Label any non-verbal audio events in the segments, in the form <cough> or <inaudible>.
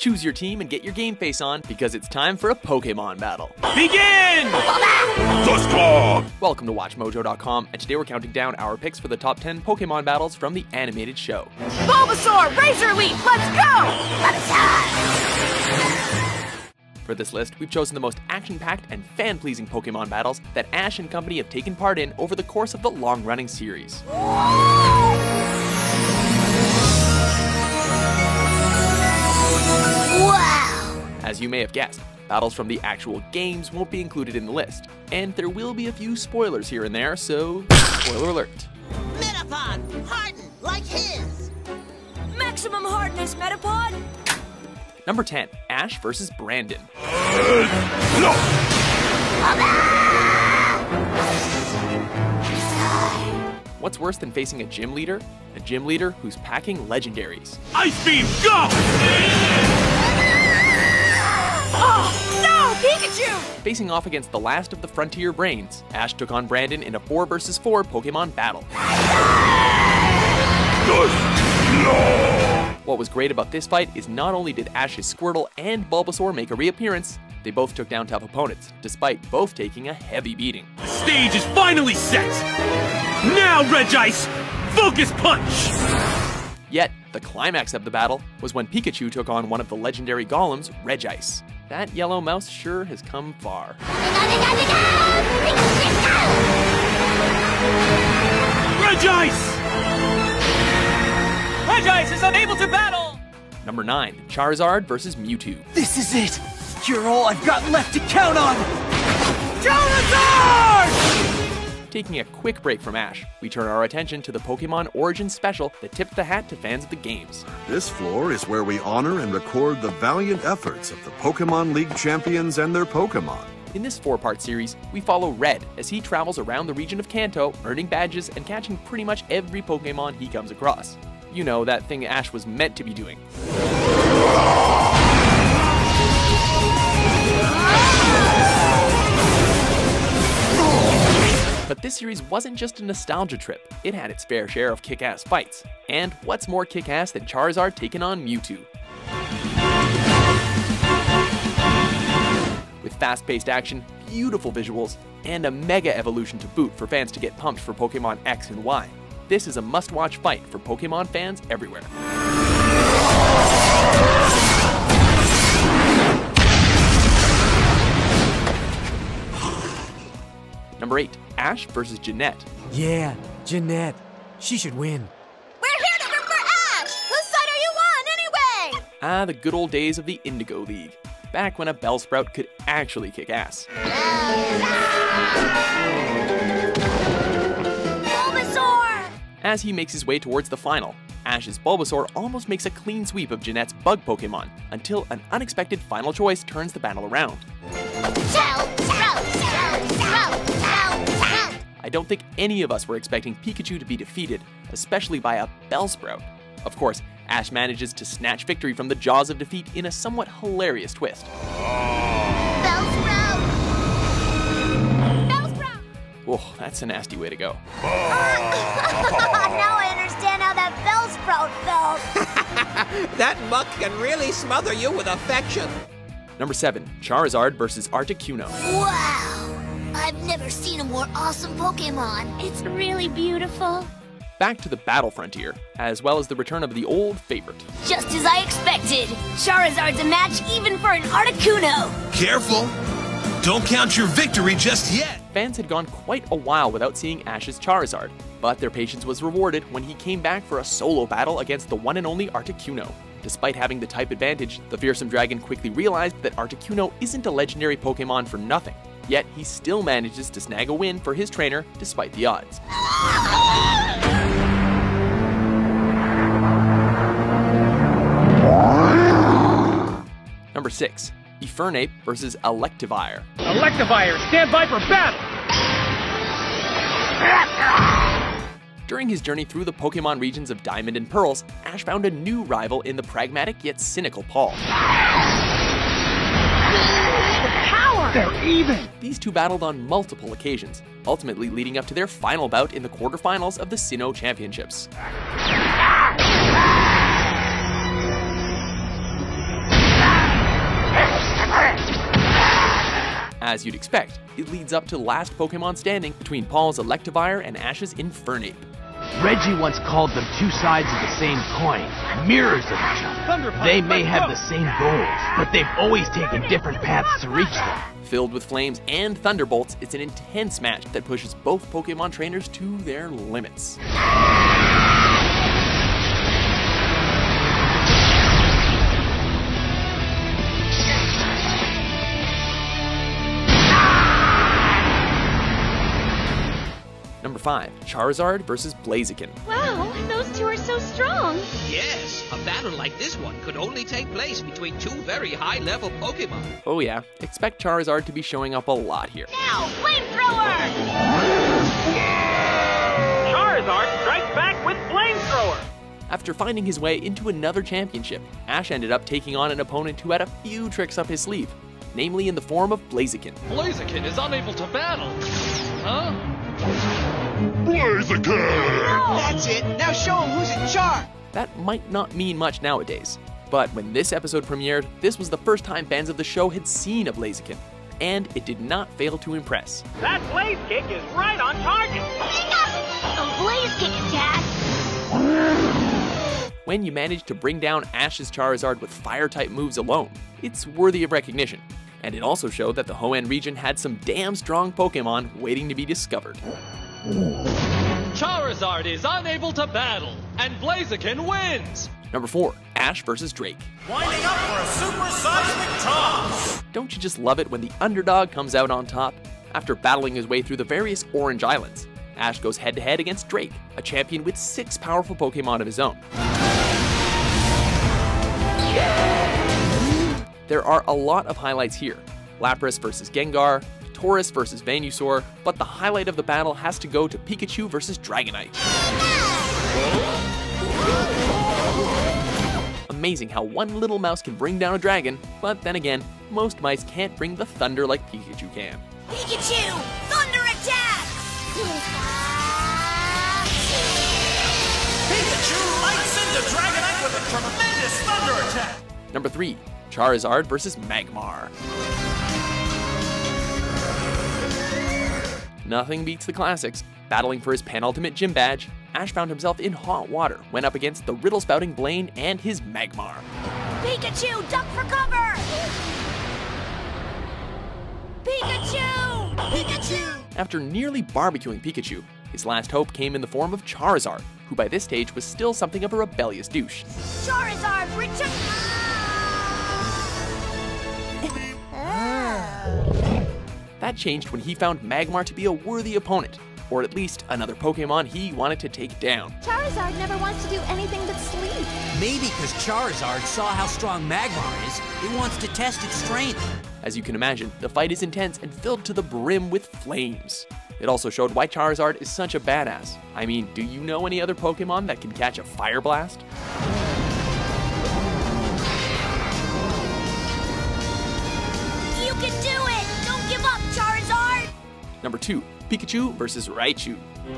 Choose your team and get your game face on because it's time for a Pokemon battle. Begin! Welcome to WatchMojo.com, and today we're counting down our picks for the top 10 Pokemon battles from the animated show. Bulbasaur, Razor Leaf, let's go! For this list, we've chosen the most action packed and fan pleasing Pokemon battles that Ash and company have taken part in over the course of the long running series. Wow! As you may have guessed, battles from the actual games won't be included in the list, and there will be a few spoilers here and there, so spoiler alert. Metapod, harden like his. Maximum hardness, Metapod! Number 10, Ash versus Brandon. What's worse than facing a gym leader? A gym leader who's packing legendaries. Ice Beam, go! No! Pikachu! Facing off against the last of the Frontier Brains, Ash took on Brandon in a 4 vs 4 Pokemon battle. What was great about this fight is not only did Ash's Squirtle and Bulbasaur make a reappearance, they both took down tough opponents, despite both taking a heavy beating. The stage is finally set! Now, Regice, focus punch! Yet, the climax of the battle was when Pikachu took on one of the legendary golems, Regice. That yellow mouse sure has come far. Regice! Regice is unable to battle! Number 9, Charizard versus Mewtwo. This is it! You're all I've got left to count on! Charizard! Taking a quick break from Ash, we turn our attention to the Pokemon Origin Special that tipped the hat to fans of the games. This floor is where we honor and record the valiant efforts of the Pokemon League champions and their Pokemon. In this four part series, we follow Red as he travels around the region of Kanto, earning badges and catching pretty much every Pokemon he comes across. You know, that thing Ash was meant to be doing. This series wasn't just a nostalgia trip, it had its fair share of kick ass fights. And what's more kick ass than Charizard taking on Mewtwo? With fast paced action, beautiful visuals, and a mega evolution to boot for fans to get pumped for Pokemon X and Y. This is a must watch fight for Pokemon fans everywhere. Number 8, Ash versus Jeanette. Yeah, Jeanette. She should win. We're here to root for Ash! Whose side are you on, anyway? Ah, the good old days of the Indigo League. Back when a Bellsprout could actually kick ass. Bulbasaur! As he makes his way towards the final, Ash's Bulbasaur almost makes a clean sweep of Jeanette's bug Pokemon until an unexpected final choice turns the battle around. I don't think any of us were expecting Pikachu to be defeated, especially by a Bellsprout. Of course, Ash manages to snatch victory from the jaws of defeat in a somewhat hilarious twist. Bellsprout! Bellsprout! Oh, that's a nasty way to go. <laughs> now I understand how that Bellsprout felt. <laughs> That muck can really smother you with affection. Number 7, Charizard versus Articuno. Wow! I've never seen a more awesome Pokemon. It's really beautiful. Back to the battle frontier, as well as the return of the old favorite. Just as I expected. Charizard's a match even for an Articuno. Careful! Don't count your victory just yet! Fans had gone quite a while without seeing Ash's Charizard, but their patience was rewarded when he came back for a solo battle against the one and only Articuno. Despite having the type advantage, the fearsome dragon quickly realized that Articuno isn't a legendary Pokemon for nothing. Yet he still manages to snag a win for his trainer despite the odds. Number 6, Infernape versus Electivire. Electivire, stand by for battle! During his journey through the Pokemon regions of Diamond and Pearls, Ash found a new rival in the pragmatic yet cynical Paul. They're even! These two battled on multiple occasions, ultimately leading up to their final bout in the quarterfinals of the Sinnoh Championships. As you'd expect, it leads up to last Pokemon standing between Paul's Electivire and Ash's Infernape. Reggie once called them two sides of the same coin, mirrors of each other. They may have the same goals, but they've always taken different paths to reach them. Filled with flames and thunderbolts, it's an intense match that pushes both Pokemon trainers to their limits. Number 5, Charizard versus Blaziken. Wow, those two are so strong. Yes, a battle like this one could only take place between two very high-level Pokemon. Oh yeah, expect Charizard to be showing up a lot here. Now, flamethrower! Charizard strikes back with Flamethrower! After finding his way into another championship, Ash ended up taking on an opponent who had a few tricks up his sleeve, namely in the form of Blaziken. Blaziken is unable to battle. Huh? Blaziken! That's it. Now show him who's in charge. That might not mean much nowadays, but when this episode premiered, this was the first time fans of the show had seen a Blaziken, and it did not fail to impress. That Blaze Kick is right on target! A Blaze Kick attack! When you manage to bring down Ash's Charizard with fire-type moves alone, it's worthy of recognition. And it also showed that the Hoenn region had some damn strong Pokemon waiting to be discovered. Charizard is unable to battle, and Blaziken wins! Number 4, Ash vs. Drake. Winding up for a super seismic toss! Don't you just love it when the underdog comes out on top? After battling his way through the various Orange Islands, Ash goes head to head against Drake, a champion with six powerful Pokemon of his own. There are a lot of highlights here Lapras versus Gengar, Tauros versus Venusaur, but the highlight of the battle has to go to Pikachu versus Dragonite. Amazing how one little mouse can bring down a dragon, but then again, most mice can't bring the thunder like Pikachu can. Pikachu! Thunder attack! Pikachu lights into Dragonite with a tremendous thunder attack! Number 3, Charizard versus Magmar. Nothing beats the classics. Battling for his penultimate gym badge, Ash found himself in hot water when up against the riddle spouting Blaine and his Magmar. Pikachu, duck for cover! Pikachu! Pikachu! After nearly barbecuing Pikachu, his last hope came in the form of Charizard, who by this stage was still something of a rebellious douche. Charizard, return! That changed when he found Magmar to be a worthy opponent, or at least another Pokemon he wanted to take down. Charizard never wants to do anything but sleep. Maybe because Charizard saw how strong Magmar is, it wants to test its strength. As you can imagine, the fight is intense and filled to the brim with flames. It also showed why Charizard is such a badass. I mean, do you know any other Pokemon that can catch a fire blast? Number 2, Pikachu versus Raichu.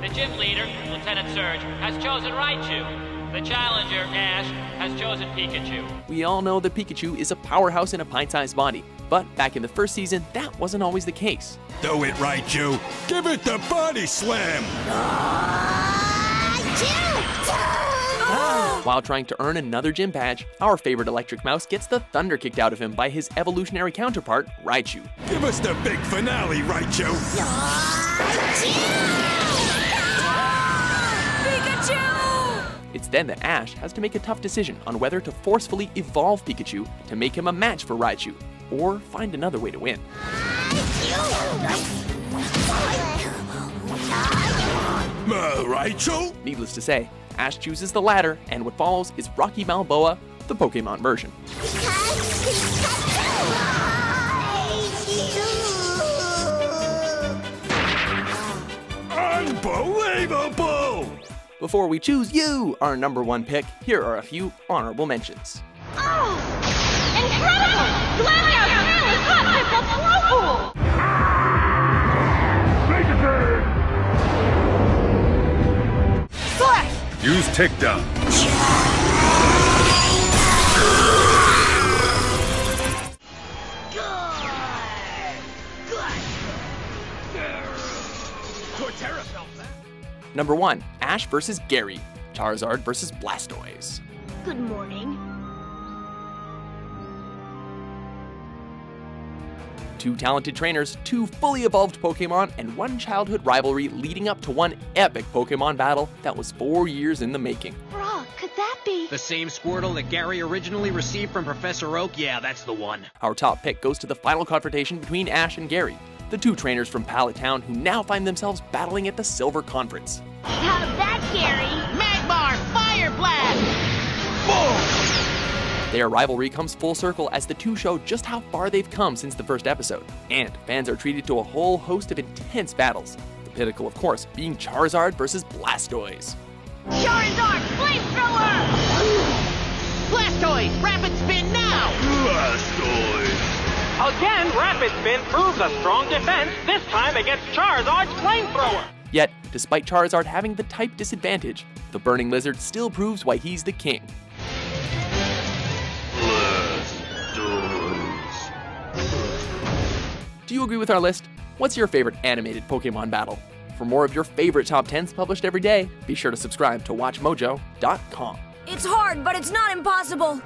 The gym leader, Lieutenant Surge, has chosen Raichu. The challenger, Ash, has chosen Pikachu. We all know that Pikachu is a powerhouse in a pint-sized body, but back in the first season, that wasn't always the case. Do it, Raichu! Give it the body slam! While trying to earn another gym badge, our favorite electric mouse gets the thunder kicked out of him by his evolutionary counterpart, Raichu. Give us the big finale, Raichu! Pikachu! It's then that Ash has to make a tough decision on whether to forcefully evolve Pikachu to make him a match for Raichu, or find another way to win. Uh, Raichu? Needless to say, Ash chooses the latter, and what follows is Rocky Balboa, the Pokemon version. Unbelievable! Before we choose you, our number one pick, here are a few honorable mentions. Oh! Use takedown. Number 1, Ash versus Gary, Charizard versus Blastoise. Good morning. Two talented trainers, two fully evolved Pokemon, and one childhood rivalry leading up to one epic Pokemon battle that was four years in the making. Brock, could that be? The same Squirtle that Gary originally received from Professor Oak? Yeah, that's the one. Our top pick goes to the final confrontation between Ash and Gary, the two trainers from Pallet Town who now find themselves battling at the Silver Conference. How's that, Gary? Their rivalry comes full circle as the two show just how far they've come since the first episode, and fans are treated to a whole host of intense battles. The pinnacle, of course, being Charizard versus Blastoise. Charizard, flamethrower! Blastoise, rapid spin now! Blastoise! Again, Rapid Spin proves a strong defense, this time against Charizard's flamethrower. Yet, despite Charizard having the type disadvantage, the Burning Lizard still proves why he's the king. Do you agree with our list? What's your favorite animated Pokemon battle? For more of your favorite top 10s published every day, be sure to subscribe to WatchMojo.com. It's hard, but it's not impossible.